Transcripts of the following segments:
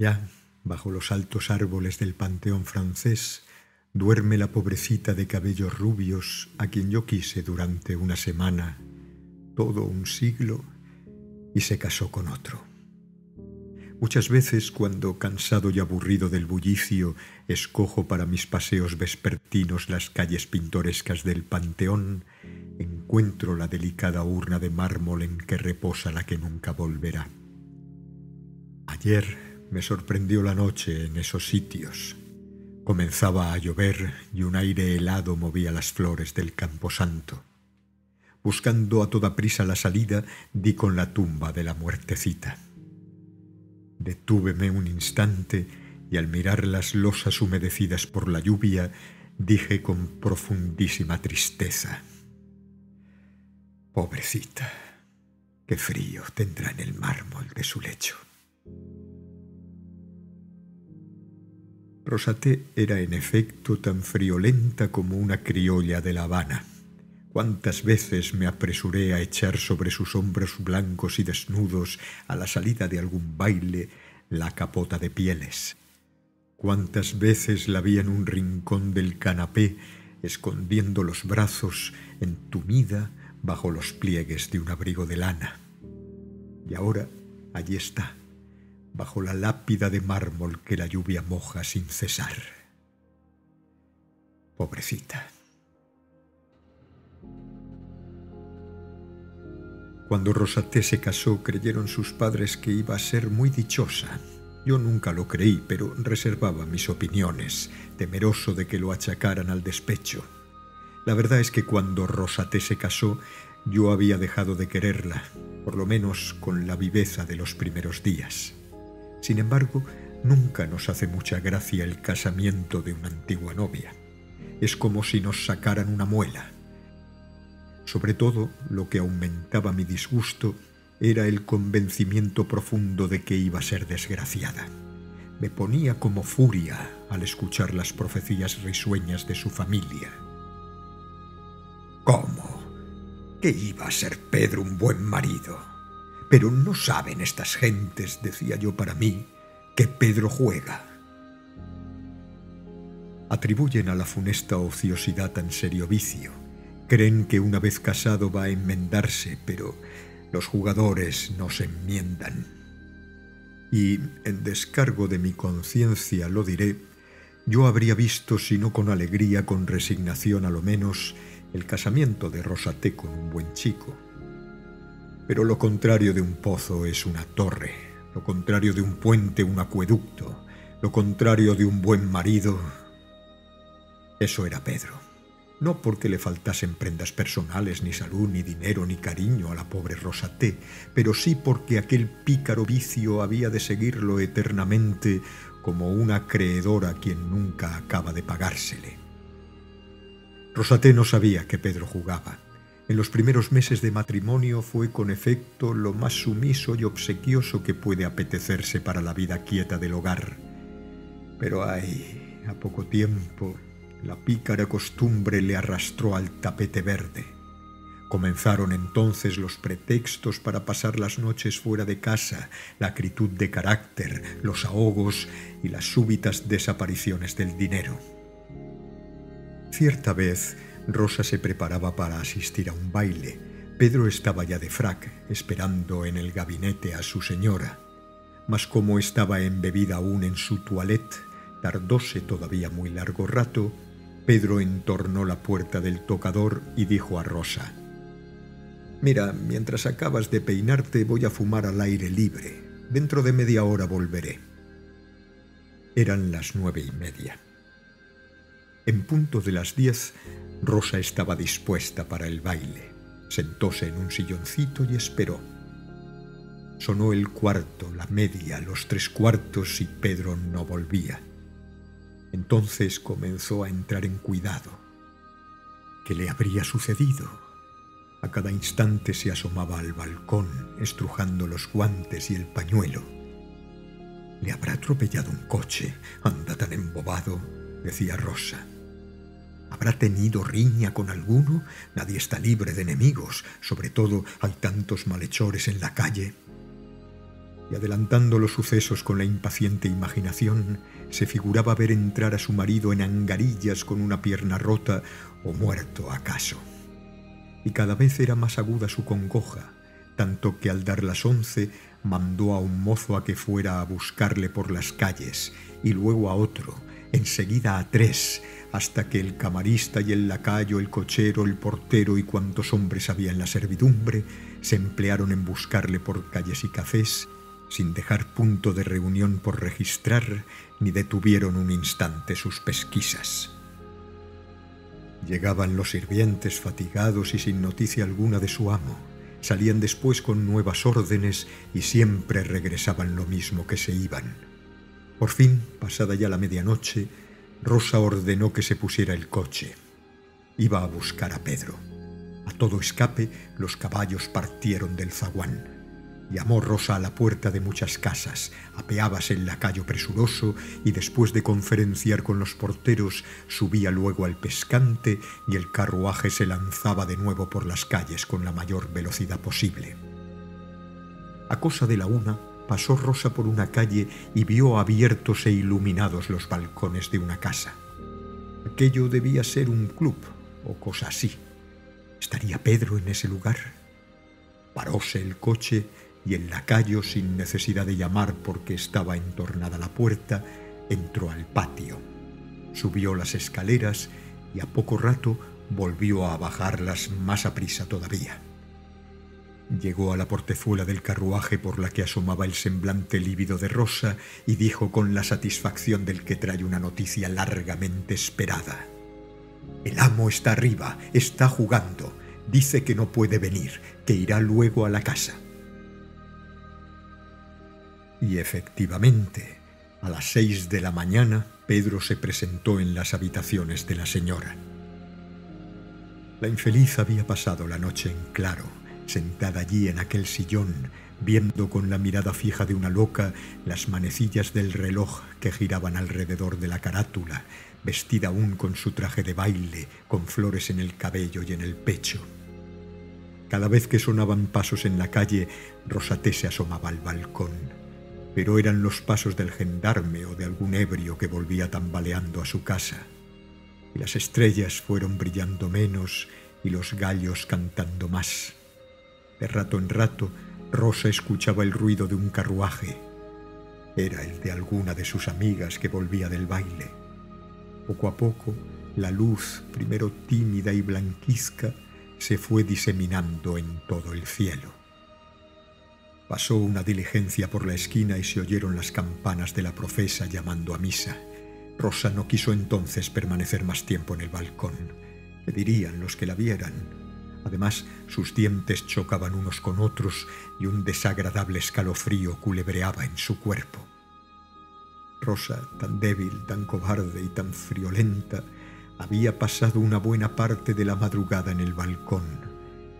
Allá, bajo los altos árboles del panteón francés, duerme la pobrecita de cabellos rubios a quien yo quise durante una semana, todo un siglo, y se casó con otro. Muchas veces, cuando cansado y aburrido del bullicio, escojo para mis paseos vespertinos las calles pintorescas del Panteón, encuentro la delicada urna de mármol en que reposa la que nunca volverá. Ayer me sorprendió la noche en esos sitios. Comenzaba a llover y un aire helado movía las flores del camposanto. Buscando a toda prisa la salida, di con la tumba de la muertecita. Detúveme un instante y al mirar las losas humedecidas por la lluvia, dije con profundísima tristeza, Pobrecita, qué frío tendrá en el mármol de su lecho. Rosaté era en efecto tan friolenta como una criolla de La Habana. Cuántas veces me apresuré a echar sobre sus hombros blancos y desnudos a la salida de algún baile la capota de pieles. Cuántas veces la vi en un rincón del canapé escondiendo los brazos entumida bajo los pliegues de un abrigo de lana. Y ahora allí está, bajo la lápida de mármol que la lluvia moja sin cesar. Pobrecita. Cuando Rosaté se casó, creyeron sus padres que iba a ser muy dichosa. Yo nunca lo creí, pero reservaba mis opiniones, temeroso de que lo achacaran al despecho. La verdad es que cuando Rosaté se casó, yo había dejado de quererla, por lo menos con la viveza de los primeros días. Sin embargo, nunca nos hace mucha gracia el casamiento de una antigua novia. Es como si nos sacaran una muela. Sobre todo, lo que aumentaba mi disgusto era el convencimiento profundo de que iba a ser desgraciada. Me ponía como furia al escuchar las profecías risueñas de su familia. ¿Cómo? ¿Que iba a ser Pedro un buen marido? Pero no saben estas gentes, decía yo para mí, que Pedro juega. Atribuyen a la funesta ociosidad tan serio vicio Creen que una vez casado va a enmendarse, pero los jugadores no se enmiendan. Y, en descargo de mi conciencia lo diré, yo habría visto, si no con alegría, con resignación a lo menos, el casamiento de Rosaté con un buen chico. Pero lo contrario de un pozo es una torre, lo contrario de un puente un acueducto, lo contrario de un buen marido. Eso era Pedro no porque le faltasen prendas personales, ni salud, ni dinero, ni cariño a la pobre Rosaté, pero sí porque aquel pícaro vicio había de seguirlo eternamente como una acreedora quien nunca acaba de pagársele. Rosaté no sabía que Pedro jugaba. En los primeros meses de matrimonio fue con efecto lo más sumiso y obsequioso que puede apetecerse para la vida quieta del hogar. Pero ay, a poco tiempo la pícara costumbre le arrastró al tapete verde. Comenzaron entonces los pretextos para pasar las noches fuera de casa, la acritud de carácter, los ahogos y las súbitas desapariciones del dinero. Cierta vez, Rosa se preparaba para asistir a un baile. Pedro estaba ya de frac, esperando en el gabinete a su señora. Mas como estaba embebida aún en su toilette, tardóse todavía muy largo rato Pedro entornó la puerta del tocador y dijo a Rosa, Mira, mientras acabas de peinarte voy a fumar al aire libre. Dentro de media hora volveré. Eran las nueve y media. En punto de las diez, Rosa estaba dispuesta para el baile. Sentóse en un silloncito y esperó. Sonó el cuarto, la media, los tres cuartos y Pedro no volvía. Entonces comenzó a entrar en cuidado. ¿Qué le habría sucedido? A cada instante se asomaba al balcón, estrujando los guantes y el pañuelo. ¿Le habrá atropellado un coche? Anda tan embobado, decía Rosa. ¿Habrá tenido riña con alguno? Nadie está libre de enemigos, sobre todo hay tantos malhechores en la calle. y adelantando los sucesos con la impaciente imaginación, se figuraba ver entrar a su marido en angarillas con una pierna rota o muerto acaso. Y cada vez era más aguda su congoja, tanto que al dar las once mandó a un mozo a que fuera a buscarle por las calles y luego a otro, enseguida a tres, hasta que el camarista y el lacayo, el cochero, el portero y cuantos hombres había en la servidumbre se emplearon en buscarle por calles y cafés, sin dejar punto de reunión por registrar, ni detuvieron un instante sus pesquisas. Llegaban los sirvientes fatigados y sin noticia alguna de su amo. Salían después con nuevas órdenes y siempre regresaban lo mismo que se iban. Por fin, pasada ya la medianoche, Rosa ordenó que se pusiera el coche. Iba a buscar a Pedro. A todo escape, los caballos partieron del zaguán. Llamó Rosa a la puerta de muchas casas, apeábase el lacayo presuroso y después de conferenciar con los porteros subía luego al pescante y el carruaje se lanzaba de nuevo por las calles con la mayor velocidad posible. A cosa de la una pasó Rosa por una calle y vio abiertos e iluminados los balcones de una casa. Aquello debía ser un club o cosa así. ¿Estaría Pedro en ese lugar? Paróse el coche y el lacayo, sin necesidad de llamar porque estaba entornada la puerta, entró al patio. Subió las escaleras y a poco rato volvió a bajarlas más a prisa todavía. Llegó a la portezuela del carruaje por la que asomaba el semblante lívido de Rosa y dijo con la satisfacción del que trae una noticia largamente esperada. El amo está arriba, está jugando. Dice que no puede venir, que irá luego a la casa. Y efectivamente, a las seis de la mañana, Pedro se presentó en las habitaciones de la señora. La infeliz había pasado la noche en claro, sentada allí en aquel sillón, viendo con la mirada fija de una loca las manecillas del reloj que giraban alrededor de la carátula, vestida aún con su traje de baile, con flores en el cabello y en el pecho. Cada vez que sonaban pasos en la calle, Rosaté se asomaba al balcón pero eran los pasos del gendarme o de algún ebrio que volvía tambaleando a su casa. Y las estrellas fueron brillando menos y los gallos cantando más. De rato en rato, Rosa escuchaba el ruido de un carruaje. Era el de alguna de sus amigas que volvía del baile. Poco a poco, la luz, primero tímida y blanquizca, se fue diseminando en todo el cielo. Pasó una diligencia por la esquina y se oyeron las campanas de la profesa llamando a misa. Rosa no quiso entonces permanecer más tiempo en el balcón. ¿Qué dirían los que la vieran? Además, sus dientes chocaban unos con otros y un desagradable escalofrío culebreaba en su cuerpo. Rosa, tan débil, tan cobarde y tan friolenta, había pasado una buena parte de la madrugada en el balcón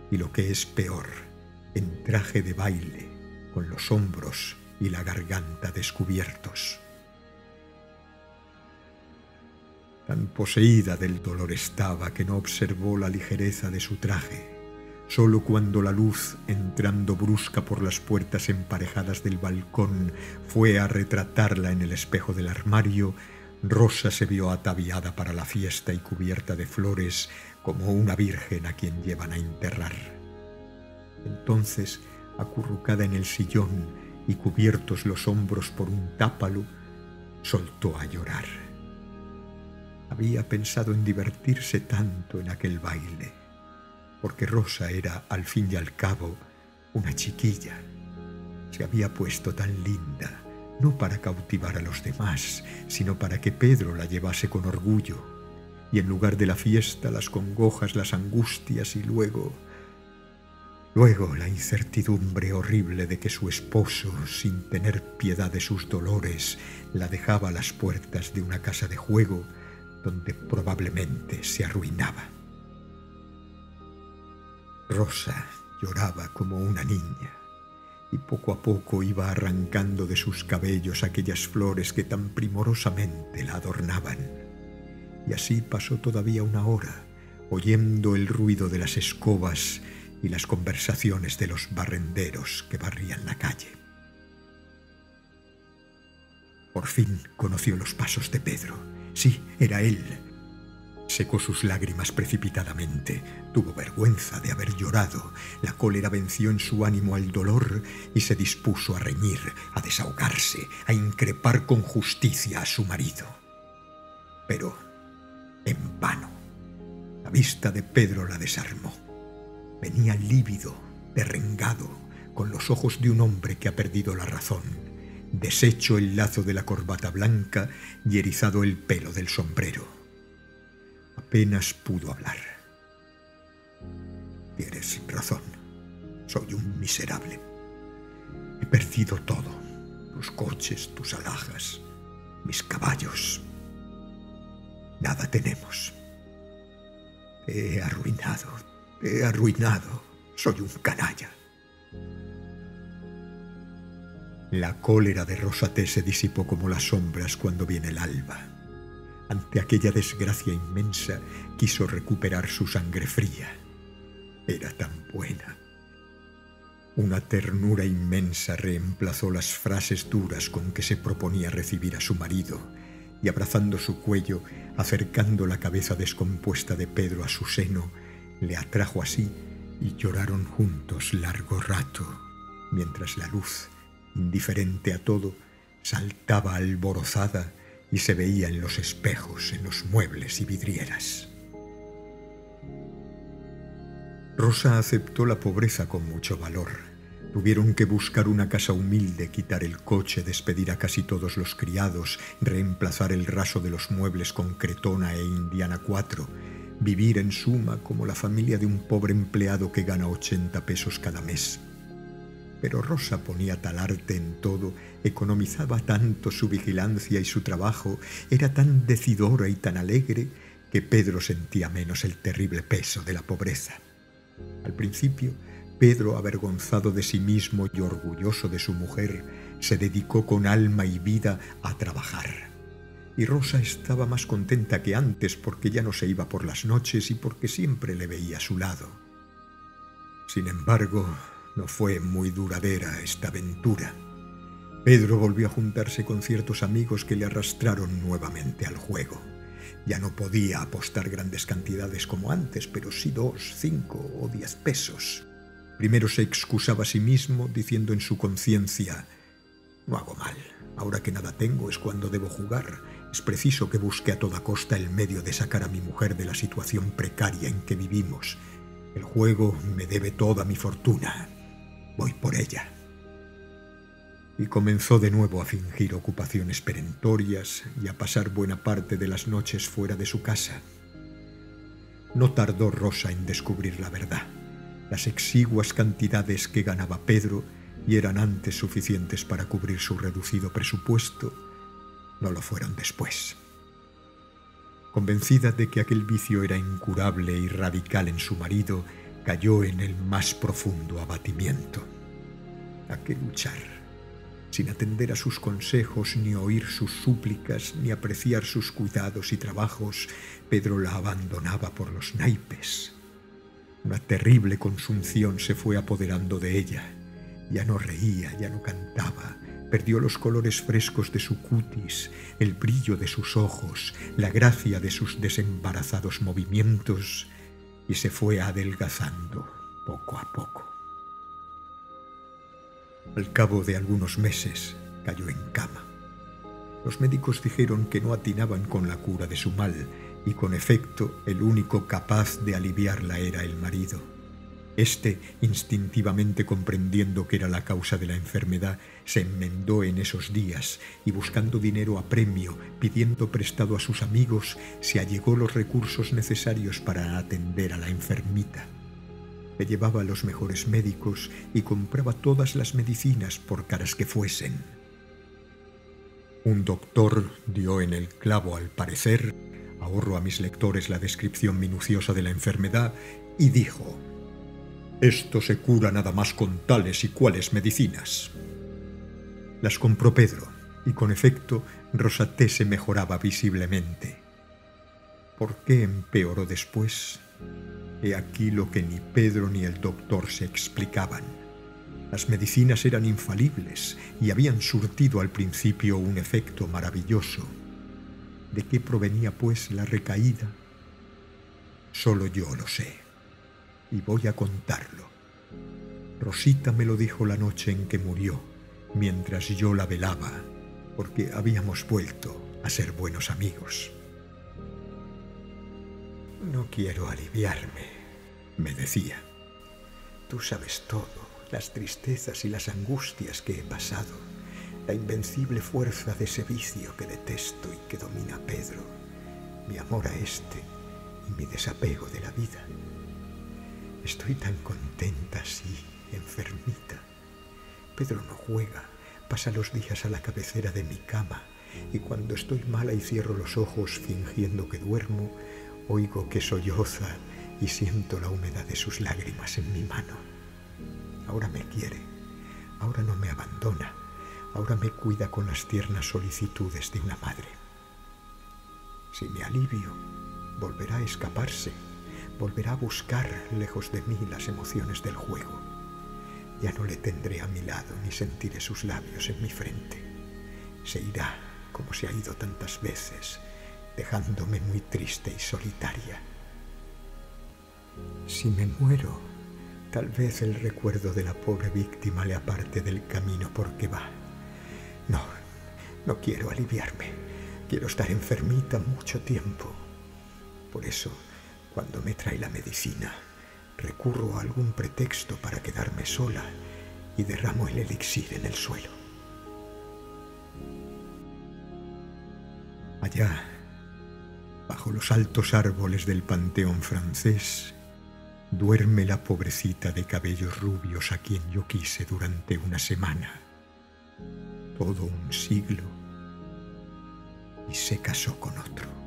y lo que es peor, en traje de baile, con los hombros y la garganta descubiertos. Tan poseída del dolor estaba que no observó la ligereza de su traje. Solo cuando la luz, entrando brusca por las puertas emparejadas del balcón, fue a retratarla en el espejo del armario, Rosa se vio ataviada para la fiesta y cubierta de flores como una virgen a quien llevan a enterrar. Entonces acurrucada en el sillón y cubiertos los hombros por un tápalo, soltó a llorar. Había pensado en divertirse tanto en aquel baile, porque Rosa era, al fin y al cabo, una chiquilla. Se había puesto tan linda, no para cautivar a los demás, sino para que Pedro la llevase con orgullo, y en lugar de la fiesta, las congojas, las angustias y luego Luego la incertidumbre horrible de que su esposo, sin tener piedad de sus dolores, la dejaba a las puertas de una casa de juego donde probablemente se arruinaba. Rosa lloraba como una niña y poco a poco iba arrancando de sus cabellos aquellas flores que tan primorosamente la adornaban. Y así pasó todavía una hora, oyendo el ruido de las escobas y las conversaciones de los barrenderos que barrían la calle. Por fin conoció los pasos de Pedro. Sí, era él. Secó sus lágrimas precipitadamente. Tuvo vergüenza de haber llorado. La cólera venció en su ánimo al dolor y se dispuso a reñir, a desahogarse, a increpar con justicia a su marido. Pero en vano. La vista de Pedro la desarmó. Venía lívido, derrengado, con los ojos de un hombre que ha perdido la razón deshecho el lazo de la corbata blanca y erizado el pelo del sombrero. Apenas pudo hablar. Tienes razón. Soy un miserable. He perdido todo. Tus coches, tus alhajas, mis caballos. Nada tenemos. he arruinado. he arruinado. Soy un canalla. La cólera de Rosaté se disipó como las sombras cuando viene el alba. Ante aquella desgracia inmensa quiso recuperar su sangre fría. Era tan buena. Una ternura inmensa reemplazó las frases duras con que se proponía recibir a su marido, y abrazando su cuello, acercando la cabeza descompuesta de Pedro a su seno, le atrajo así y lloraron juntos largo rato, mientras la luz indiferente a todo, saltaba alborozada y se veía en los espejos, en los muebles y vidrieras. Rosa aceptó la pobreza con mucho valor. Tuvieron que buscar una casa humilde, quitar el coche, despedir a casi todos los criados, reemplazar el raso de los muebles con Cretona e Indiana cuatro, vivir en suma como la familia de un pobre empleado que gana 80 pesos cada mes. Pero Rosa ponía tal arte en todo, economizaba tanto su vigilancia y su trabajo, era tan decidora y tan alegre, que Pedro sentía menos el terrible peso de la pobreza. Al principio, Pedro, avergonzado de sí mismo y orgulloso de su mujer, se dedicó con alma y vida a trabajar. Y Rosa estaba más contenta que antes porque ya no se iba por las noches y porque siempre le veía a su lado. Sin embargo, no fue muy duradera esta aventura. Pedro volvió a juntarse con ciertos amigos que le arrastraron nuevamente al juego. Ya no podía apostar grandes cantidades como antes, pero sí dos, cinco o diez pesos. Primero se excusaba a sí mismo diciendo en su conciencia, no hago mal, ahora que nada tengo es cuando debo jugar. Es preciso que busque a toda costa el medio de sacar a mi mujer de la situación precaria en que vivimos. El juego me debe toda mi fortuna. Voy por ella. Y comenzó de nuevo a fingir ocupaciones perentorias y a pasar buena parte de las noches fuera de su casa. No tardó Rosa en descubrir la verdad. Las exiguas cantidades que ganaba Pedro y eran antes suficientes para cubrir su reducido presupuesto, no lo fueron después. Convencida de que aquel vicio era incurable y radical en su marido, cayó en el más profundo abatimiento. ¿A qué luchar? Sin atender a sus consejos, ni oír sus súplicas, ni apreciar sus cuidados y trabajos, Pedro la abandonaba por los naipes. Una terrible consunción se fue apoderando de ella. Ya no reía, ya no cantaba, perdió los colores frescos de su cutis, el brillo de sus ojos, la gracia de sus desembarazados movimientos y se fue adelgazando poco a poco. Al cabo de algunos meses cayó en cama. Los médicos dijeron que no atinaban con la cura de su mal y con efecto el único capaz de aliviarla era el marido. Este, instintivamente comprendiendo que era la causa de la enfermedad, se enmendó en esos días y buscando dinero a premio, pidiendo prestado a sus amigos, se allegó los recursos necesarios para atender a la enfermita. Le llevaba a los mejores médicos y compraba todas las medicinas por caras que fuesen. Un doctor dio en el clavo al parecer, ahorro a mis lectores la descripción minuciosa de la enfermedad, y dijo, esto se cura nada más con tales y cuales medicinas. Las compró Pedro, y con efecto Rosaté se mejoraba visiblemente. ¿Por qué empeoró después? He aquí lo que ni Pedro ni el doctor se explicaban. Las medicinas eran infalibles y habían surtido al principio un efecto maravilloso. ¿De qué provenía pues la recaída? Solo yo lo sé y voy a contarlo. Rosita me lo dijo la noche en que murió, mientras yo la velaba, porque habíamos vuelto a ser buenos amigos. No quiero aliviarme, me decía. Tú sabes todo, las tristezas y las angustias que he pasado, la invencible fuerza de ese vicio que detesto y que domina a Pedro, mi amor a este y mi desapego de la vida. Estoy tan contenta así, enfermita. Pedro no juega, pasa los días a la cabecera de mi cama y cuando estoy mala y cierro los ojos fingiendo que duermo, oigo que solloza y siento la humedad de sus lágrimas en mi mano. Ahora me quiere, ahora no me abandona, ahora me cuida con las tiernas solicitudes de una madre. Si me alivio, volverá a escaparse volverá a buscar lejos de mí las emociones del juego. Ya no le tendré a mi lado ni sentiré sus labios en mi frente. Se irá como se ha ido tantas veces, dejándome muy triste y solitaria. Si me muero, tal vez el recuerdo de la pobre víctima le aparte del camino porque va. No, no quiero aliviarme. Quiero estar enfermita mucho tiempo. Por eso cuando me trae la medicina, recurro a algún pretexto para quedarme sola y derramo el elixir en el suelo. Allá, bajo los altos árboles del panteón francés, duerme la pobrecita de cabellos rubios a quien yo quise durante una semana, todo un siglo, y se casó con otro.